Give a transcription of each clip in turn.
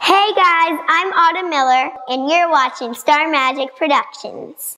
Hey guys, I'm Autumn Miller, and you're watching Star Magic Productions.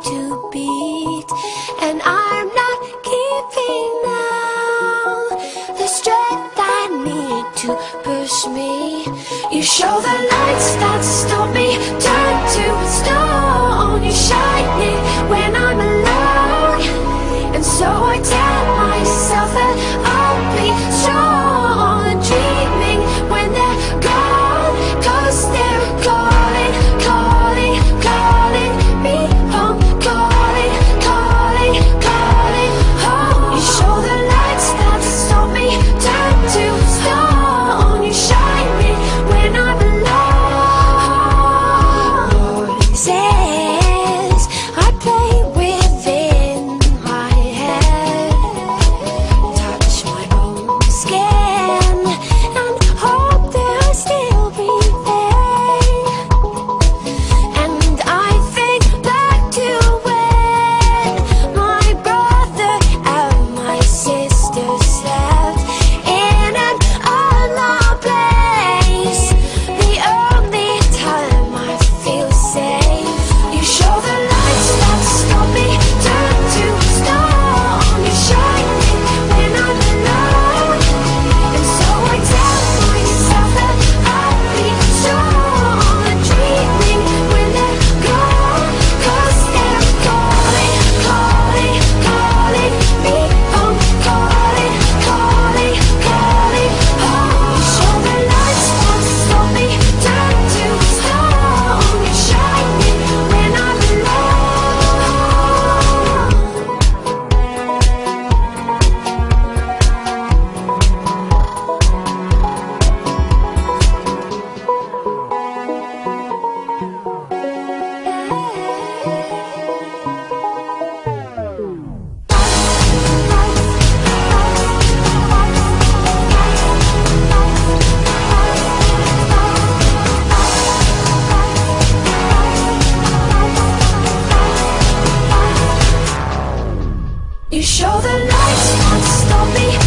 Show the lights that stop me, turn to stone You shine it when I'm alone. And so I take You show the lights, stop me.